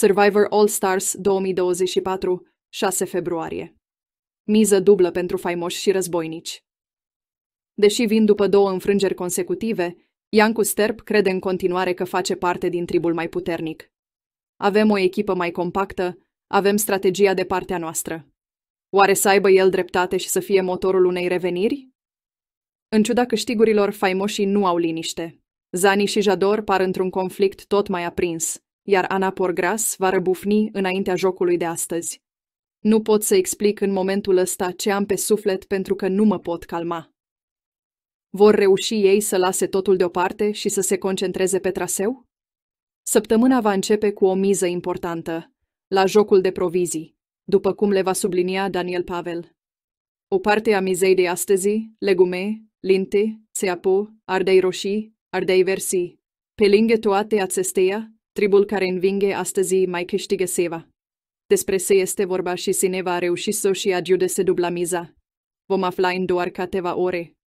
Survivor All Stars 2024, 6 februarie. Miză dublă pentru faimoși și războinici. Deși vin după două înfrângeri consecutive, Iancu Sterp crede în continuare că face parte din tribul mai puternic. Avem o echipă mai compactă, avem strategia de partea noastră. Oare să aibă el dreptate și să fie motorul unei reveniri? În ciuda câștigurilor, faimoșii nu au liniște. Zani și Jador par într-un conflict tot mai aprins, iar Ana Porgras va răbufni înaintea jocului de astăzi. Nu pot să explic în momentul ăsta ce am pe suflet pentru că nu mă pot calma. Vor reuși ei să lase totul deoparte și să se concentreze pe traseu? Săptămâna va începe cu o miză importantă, la jocul de provizii, după cum le va sublinia Daniel Pavel. O parte a mizei de astăzi, legume, linte, seapo, ardei roșii, ardei versi. Pe lângă toate acestea, tribul care învinge astăzi mai câștigă seva. Despre se este vorba și Sineva a reușit să și ajude să dubla miza. Vom afla în doar câteva ore.